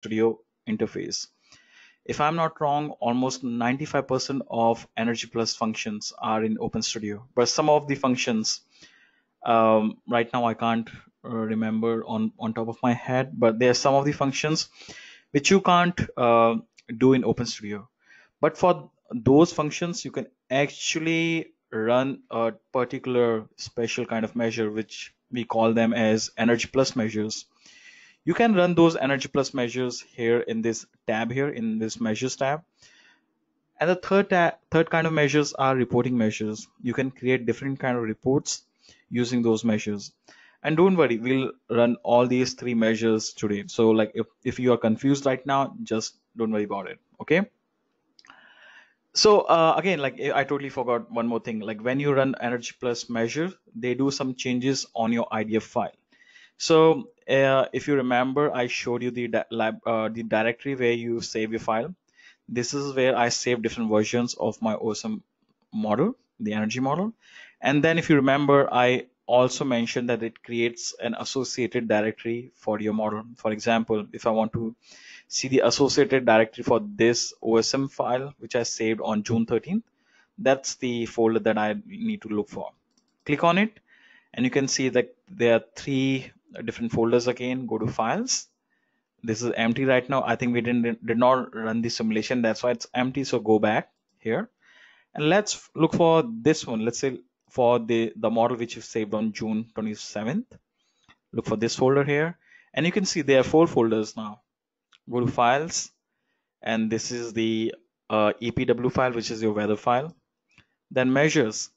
Studio interface. If I'm not wrong, almost 95% of Energy Plus functions are in Open Studio, but some of the functions um, right now I can't uh, remember on on top of my head, but there are some of the functions which you can't uh, do in Open Studio. But for those functions, you can actually run a particular special kind of measure, which we call them as Energy Plus measures. You can run those Energy Plus measures here in this tab here in this Measures tab. And the third third kind of measures are reporting measures. You can create different kind of reports using those measures. And don't worry we'll run all these three measures today. So like if, if you are confused right now just don't worry about it okay? So uh, again like i totally forgot one more thing. Like when you run energy plus measure they do some changes on your idf file so uh, if you remember i showed you the lab uh, the directory where you save your file this is where i save different versions of my osm model the energy model and then if you remember i also mentioned that it creates an associated directory for your model. For example, if I want to see the associated directory for this OSM file, which I saved on June 13th, that's the folder that I need to look for. Click on it and you can see that there are three different folders again. Go to files. This is empty right now. I think we didn't did not run the simulation. That's why it's empty. So go back here and let's look for this one. Let's say for the, the model which you saved on June 27th. Look for this folder here. And you can see there are four folders now. Go to files. And this is the uh, EPW file, which is your weather file. Then measures.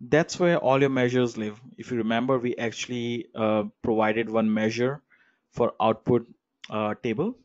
That's where all your measures live. If you remember, we actually uh, provided one measure for output uh, table.